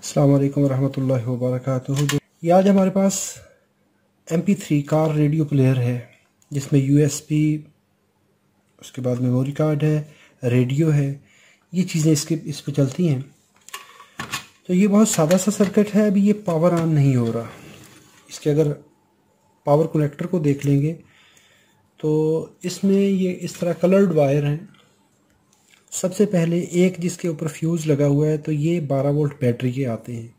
अल्लाम वरहमल वर्क ये आज हमारे पास M P three car radio player है, जिसमें यू एस पी उसके बाद मेमोरी कार्ड है रेडियो है, ये चीज़ें इसके, इस पर चलती हैं। तो ये बहुत सादा सा सर्किट है, अभी ये पावर ऑन नहीं हो रहा। इसके अगर पावर कनेक्टर को देख लेंगे तो इसमें ये इस तरह कलर्ड वायर हैं। सबसे पहले एक जिसके ऊपर फ्यूज़ लगा हुआ है तो ये 12 वोल्ट बैटरी के आते हैं।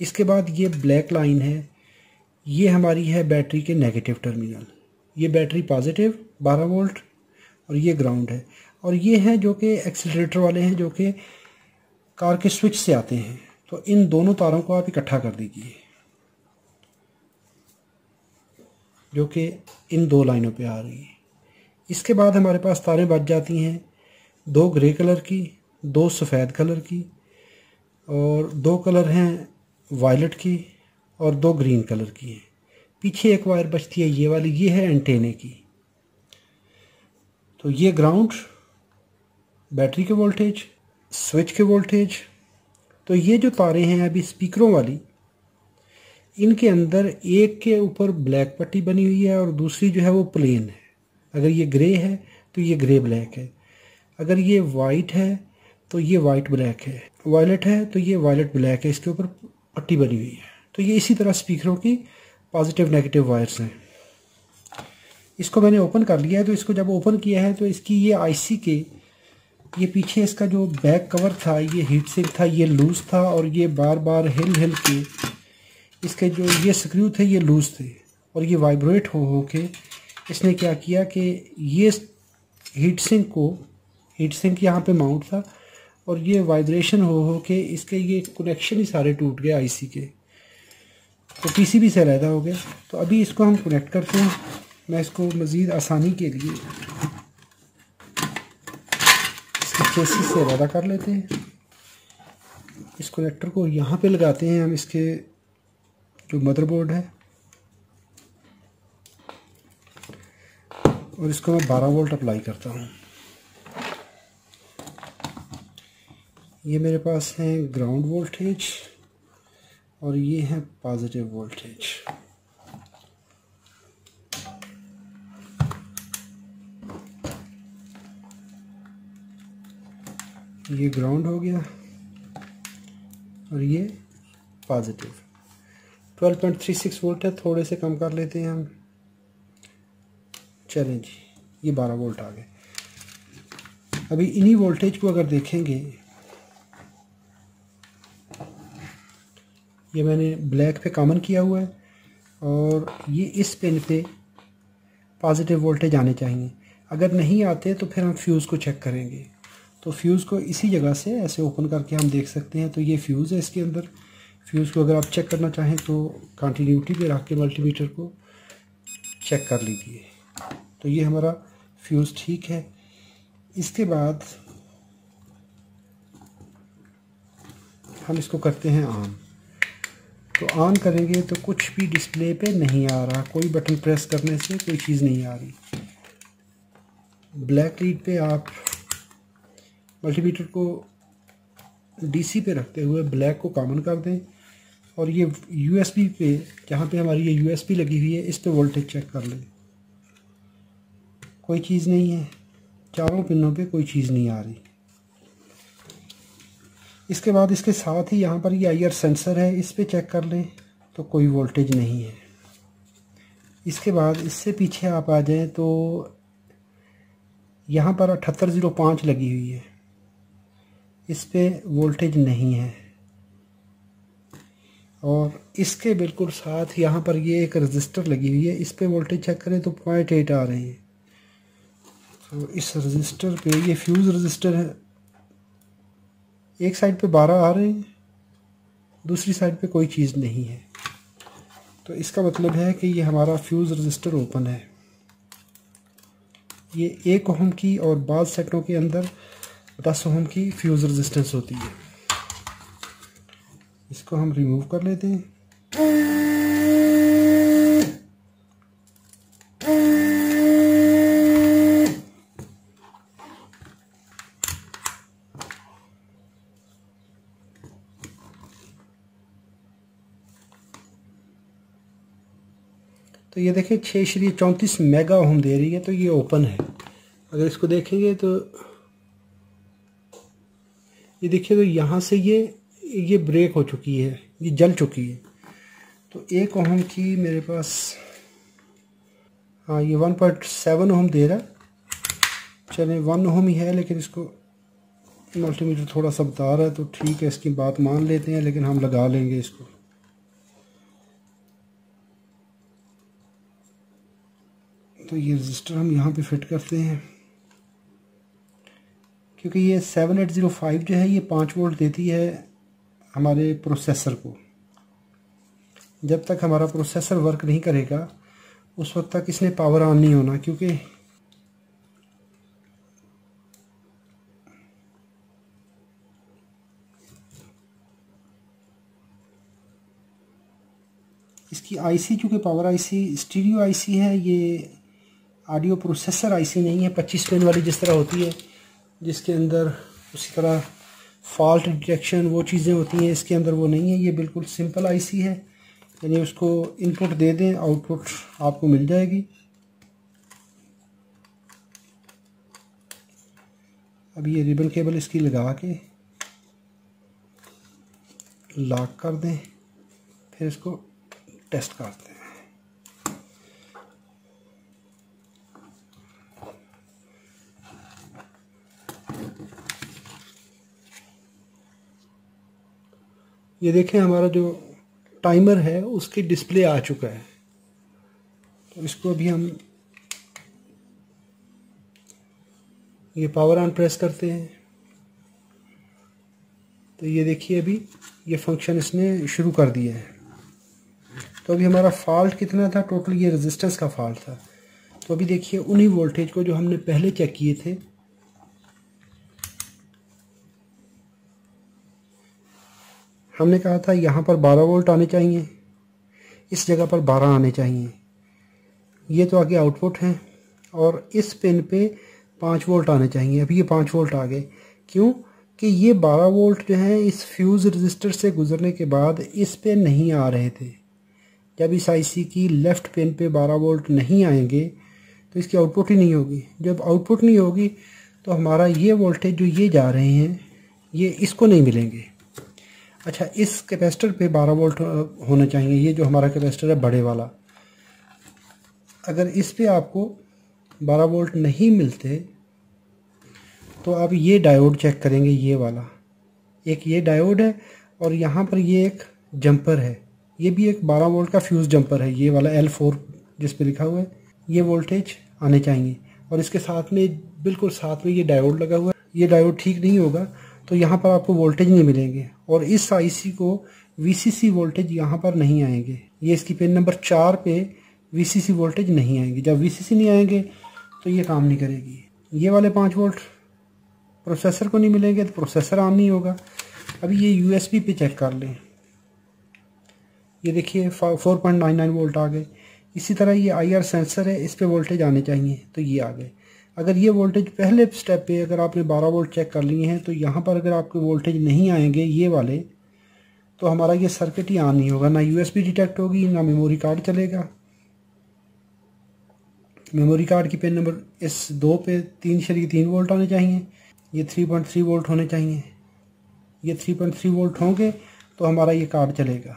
इसके बाद ये ब्लैक लाइन है। ये हमारी है बैटरी के नेगेटिव टर्मिनल। ये बैटरी पॉजिटिव 12 वोल्ट, और ये ग्राउंड है। और ये हैं जो कि एक्सीलरेटर वाले हैं, जो कि कार के स्विच से आते हैं। तो इन दोनों तारों को आप इकट्ठा कर दीजिए, जो कि इन दो लाइनों पे आ रही है। इसके बाद हमारे पास तारें बच जाती हैं। दो ग्रे कलर की, दो सफ़ेद कलर की और दो कलर हैं वायलट की और दो ग्रीन कलर की हैं। पीछे एक वायर बचती है, ये वाली, ये है एंटेने की। तो ये ग्राउंड, बैटरी के वोल्टेज, स्विच के वोल्टेज तो ये जो तारें हैं अभी स्पीकरों वाली, इनके अंदर एक के ऊपर ब्लैक पट्टी बनी हुई है और दूसरी जो है वो प्लेन है। अगर ये ग्रे है तो ये ग्रे ब्लैक है। अगर ये वाइट है तो ये वाइट ब्लैक है। वायलट है तो ये वायलट ब्लैक है। इसके ऊपर पट्टी बनी हुई है। तो ये इसी तरह स्पीकरों की पॉजिटिव नेगेटिव वायर्स हैं। इसको मैंने ओपन कर लिया है तो इसको जब ओपन किया है तो इसकी ये आईसी के ये पीछे इसका जो बैक कवर था, ये हीट सिंक था, ये लूज़ था, और ये बार बार हिल हिल के इसके जो ये स्क्रू थे, ये लूज़ थे। और ये वाइब्रेट हो हो के इसने क्या किया कि ये हीट सिंक को हीट सिंक यहाँ पे माउंट था और ये वाइब्रेशन हो हो के इसके ये कनेक्शन ही सारे टूट गए आईसी के। तो पीसीबी से रहता हो गया। तो अभी इसको हम कनेक्ट करते हैं। मैं इसको मज़ीद आसानी के लिए इसकी से रहता कर लेते हैं। इस कनेक्टर को यहाँ पे लगाते हैं हम इसके जो मदरबोर्ड है। और इसको मैं 12 वोल्ट अप्लाई करता हूँ। ये मेरे पास है ग्राउंड वोल्टेज और ये है पॉजिटिव वोल्टेज ये ग्राउंड हो गया और ये पॉजिटिव 12.36 वोल्ट है, थोड़े से कम कर लेते हैं हम। चलें जी, ये 12 वोल्ट आ गए। अभी इन्हीं वोल्टेज को अगर देखेंगे ये मैंने ब्लैक पे कॉमन किया हुआ है और ये इस पेन पे पॉजिटिव वोल्टेज आने चाहिए। अगर नहीं आते तो फिर हम फ्यूज़ को चेक करेंगे। तो फ्यूज़ को इसी जगह से ऐसे ओपन करके हम देख सकते हैं। तो ये फ्यूज़ है इसके अंदर। फ्यूज़ को अगर आप चेक करना चाहें तो कंटिन्यूटी पे रख के मल्टीमीटर को चेक कर लीजिए। तो ये हमारा फ्यूज़ ठीक है। इसके बाद हम इसको करते हैं आम तो ऑन करेंगे तो कुछ भी डिस्प्ले पे नहीं आ रहा। कोई बटन प्रेस करने से कोई चीज़ नहीं आ रही। ब्लैक लीड पे आप मल्टीमीटर को डीसी पे रखते हुए ब्लैक को कॉमन कर दें। और ये यूएसबी पे, जहाँ पे हमारी ये यूएसबी लगी हुई है, इस पे वोल्टेज चेक कर लें। कोई चीज़ नहीं है। चारों पिनों पे कोई चीज़ नहीं आ रही। इसके बाद इसके साथ ही यहाँ पर ये आई सेंसर है, इस पर चेक कर लें तो कोई वोल्टेज नहीं है। इसके बाद इससे पीछे आप आ जाएँ तो यहाँ पर अठहत्तर ज़ीरो पाँच लगी हुई है। इस पर वोल्टेज नहीं है। और इसके बिल्कुल साथ यहाँ पर ये एक रजिस्टर लगी हुई है, इस पर वोल्टेज चेक करें तो पॉइंट एट आ रहे हैं। तो इस रजिस्टर पे ये फ्यूज़ रजिस्टर है। एक साइड पे बारह आ रहे हैं, दूसरी साइड पे कोई चीज़ नहीं है। तो इसका मतलब है कि ये हमारा फ्यूज़ रजिस्टर ओपन है। ये एक ओहम की और बाद सेटों के अंदर दस ओहम की फ्यूज़ रजिस्टेंस होती है। इसको हम रिमूव कर लेते हैं। तो ये देखें छः श्री चौंतीस मेगा ओम दे रही है तो ये ओपन है। अगर इसको देखेंगे तो ये देखिए तो यहाँ से ये ये ब्रेक हो चुकी है, ये जल चुकी है। तो एक ओम की मेरे पास हाँ ये वन पॉइंट सेवन ओम दे रहा चले वन ओम ही है, लेकिन इसको मल्टीमीटर थोड़ा सा बता रहा है तो ठीक है, इसकी बात मान लेते हैं, लेकिन हम लगा लेंगे इसको। तो ये रजिस्टर हम यहाँ पे फिट करते हैं। क्योंकि ये सेवन एट ज़ीरो फाइव जो है, ये पाँच वोल्ट देती है हमारे प्रोसेसर को। जब तक हमारा प्रोसेसर वर्क नहीं करेगा, उस वक्त तक इसने पावर ऑन नहीं होना, क्योंकि इसकी आईसी चूँकि पावर आईसी स्टीरियो आईसी है, ये ऑडियो प्रोसेसर आईसी नहीं है 25 पिन वाली जिस तरह होती है, जिसके अंदर उसी तरह फॉल्ट डिटेक्शन वो चीज़ें होती हैं, इसके अंदर वो नहीं है, ये बिल्कुल सिंपल आईसी है। यानी उसको इनपुट दे दें आउटपुट आपको मिल जाएगी। अब ये रिबन केबल इसकी लगा के लॉक कर दें, फिर इसको टेस्ट करते हैं ये देखें, हमारा जो टाइमर है, उसकी डिस्प्ले आ चुका है। तो इसको अभी हम ये पावर ऑन प्रेस करते हैं। तो ये देखिए अभी, ये फ़ंक्शन इसने शुरू कर दिया है। तो अभी हमारा फॉल्ट कितना था? टोटल ये रेजिस्टेंस का फॉल्ट था। तो अभी देखिए, उन्हीं वोल्टेज को जो हमने पहले चेक किए थे हमने कहा था, यहाँ पर 12 वोल्ट आने चाहिए। इस जगह पर 12 आने चाहिए। ये तो आगे आउटपुट है, और इस पिन पे 5 वोल्ट आने चाहिए। अभी ये 5 वोल्ट आ गए। क्यों? कि ये 12 वोल्ट जो हैं, इस फ्यूज़ रजिस्टर से गुजरने के बाद इस पे नहीं आ रहे थे। जब इस आईसी की लेफ़्ट पिन पे 12 वोल्ट नहीं आएँगे तो इसकी आउटपुट ही नहीं होगी। जब आउटपुट नहीं होगी तो हमारा ये वोल्टेज जो ये जा रहे हैं, ये इसको नहीं मिलेंगे। अच्छा इस कैपेसिटर पे 12 वोल्ट होना चाहिए। ये जो हमारा कैपेसिटर है, बड़े वाला। अगर इस पे आपको 12 वोल्ट नहीं मिलते तो आप ये डायोड चेक करेंगे, ये वाला। एक ये डायोड है, और यहाँ पर ये एक जंपर है। ये भी एक 12 वोल्ट का फ्यूज़ जंपर है। ये वाला एल फोर, जिस पे लिखा हुआ है, ये वोल्टेज आने चाहिए। और इसके साथ में, बिल्कुल साथ में ये डायोड लगा हुआ है। ये डायोड ठीक नहीं होगा तो यहाँ पर आपको वोल्टेज नहीं मिलेंगे। और इस आईसी को वीसीसी वोल्टेज यहाँ पर नहीं आएँगे। ये इसकी पिन नंबर चार पे वीसीसी वोल्टेज नहीं आएँगे। जब वीसीसी नहीं आएँगे तो ये काम नहीं करेगी। ये वाले पाँच वोल्ट प्रोसेसर को नहीं मिलेंगे तो प्रोसेसर ऑन नहीं होगा। अभी ये यूएसबी पे चेक कर लें। ये देखिए four point nine nine volt आ गए। इसी तरह ये आई आर सेंसर है, इस पर वोल्टेज आने चाहिए। तो ये आ गए। अगर ये वोल्टेज पहले स्टेप पे अगर आपने 12 वोल्ट चेक कर लिए हैं तो यहाँ पर अगर आपके वोल्टेज नहीं आएँगे ये वाले तो हमारा ये सर्किट ही ऑन नहीं होगा। ना यूएसबी डिटेक्ट होगी, ना मेमोरी कार्ड चलेगा। मेमोरी कार्ड की पिन नंबर इस दो पे तीन शरीक तीन वोल्ट आने चाहिए। ये थ्री पॉइंट थ्री वोल्ट होने चाहिए। ये थ्री पॉइंट थ्री वोल्ट होंगे तो हमारा ये कार्ड चलेगा।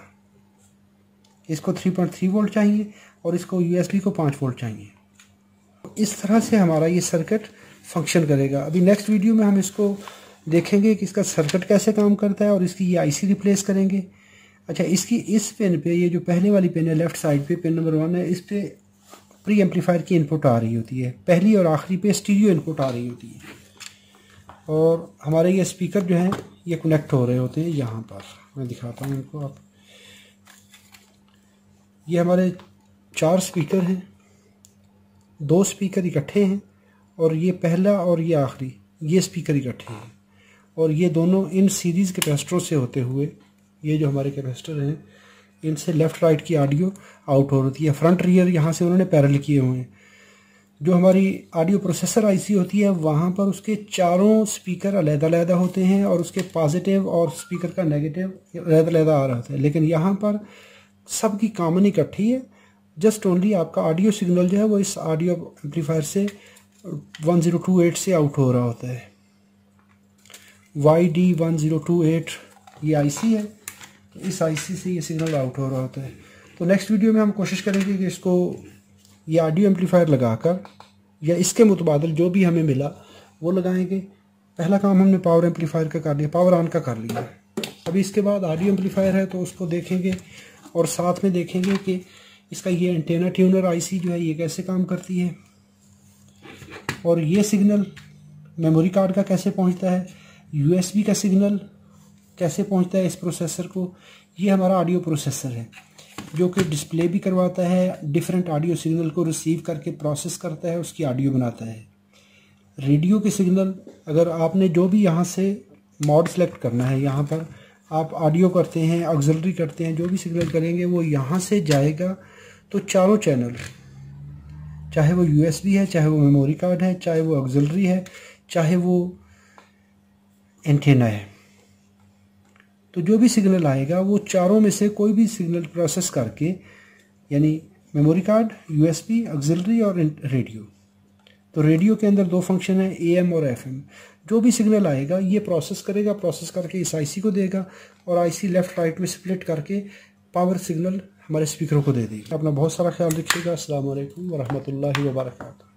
इसको थ्री पॉइंट थ्री वोल्ट चाहिए और इसको यूएसबी को पाँच वोल्ट चाहिए। इस तरह से हमारा ये सर्किट फ़ंक्शन करेगा। अभी नेक्स्ट वीडियो में हम इसको देखेंगे कि इसका सर्किट कैसे काम करता है और इसकी ये आईसी रिप्लेस करेंगे। अच्छा इसकी इस पेन पे, ये जो पहले वाली पेन है लेफ़्ट साइड पे पेन नंबर वन है, इस पे प्री एम्पलीफायर की इनपुट आ रही होती है। पहली और आखिरी पे स्टीरियो इनपुट आ रही होती है। और हमारे ये स्पीकर जो हैं, ये कनेक्ट हो रहे होते हैं यहाँ पर। मैं दिखाता हूँ इनको आप ये हमारे चार स्पीकर हैं। दो स्पीकर इकट्ठे हैं और ये पहला और ये आखिरी, ये स्पीकर इकट्ठे हैं। और ये दोनों इन सीरीज़ कैपेसिटरों से होते हुए, ये जो हमारे कैपेसिटर हैं, इनसे लेफ़्ट राइट की ऑडियो आउट हो रही है। फ्रंट रियर यहाँ से उन्होंने पैरल किए हुए हैं। जो हमारी ऑडियो प्रोसेसर आईसी होती है, वहाँ पर उसके चारों स्पीकर अलहदा होते हैं और उसके पॉजिटिव और स्पीकर का नेगेटिव अलहदा आ रहा है। लेकिन यहाँ पर सबकी कामन इकट्ठी है। जस्ट ओनली आपका ऑडियो सिग्नल जो है वो इस ऑडियो एम्पलीफायर से 1028 से आउट हो रहा होता है। Y D one zero two eight ये आईसी है तो इस आईसी से ये सिग्नल आउट हो रहा होता है। तो नेक्स्ट वीडियो में हम कोशिश करेंगे कि इसको ये ऑडियो एम्पलीफायर लगाकर या इसके मुतबादल जो भी हमें मिला, वो लगाएँगे। पहला काम हमने पावर एम्पलीफायर का कर लिया पावर ऑन का कर लिया अभी इसके बाद ऑडियो एम्पलीफायर है तो उसको देखेंगे और साथ में देखेंगे कि इसका ये एंटेना ट्यूनर आईसी जो है, ये कैसे काम करती है? और ये सिग्नल मेमोरी कार्ड का कैसे पहुँचता है? यूएसबी का सिग्नल कैसे पहुँचता है इस प्रोसेसर को? ये हमारा ऑडियो प्रोसेसर है, जो कि डिस्प्ले भी करवाता है डिफरेंट ऑडियो सिग्नल को रिसीव करके प्रोसेस करता है, उसकी ऑडियो बनाता है। रेडियो के सिग्नल अगर आपने जो भी यहाँ से मॉड सेलेक्ट करना है, यहाँ पर आप ऑडियो करते हैं ऑक्जलरी करते हैं, जो भी सिग्नल करेंगे, वो यहाँ से जाएगा तो चारों चैनल चाहे वो यूएसबी है, चाहे वो मेमोरी कार्ड है, चाहे वो ऑक्जलरी है, चाहे वो एंटेना है। तो जो भी सिग्नल आएगा, वो चारों में से कोई भी सिग्नल प्रोसेस करके, यानी मेमोरी कार्ड यूएसबी ऑक्सिलरी और रेडियो तो रेडियो के अंदर दो फ़ंक्शन है एएम और एफएम जो भी सिग्नल आएगा, ये प्रोसेस करेगा प्रोसेस करके इस आईसी को देगा और आईसी लेफ़्ट राइट में स्प्लिट करके पावर सिग्नल हमारे स्पीकरों को दे दी अपना बहुत सारा ख्याल रखिएगा। असल वरहमल वर्का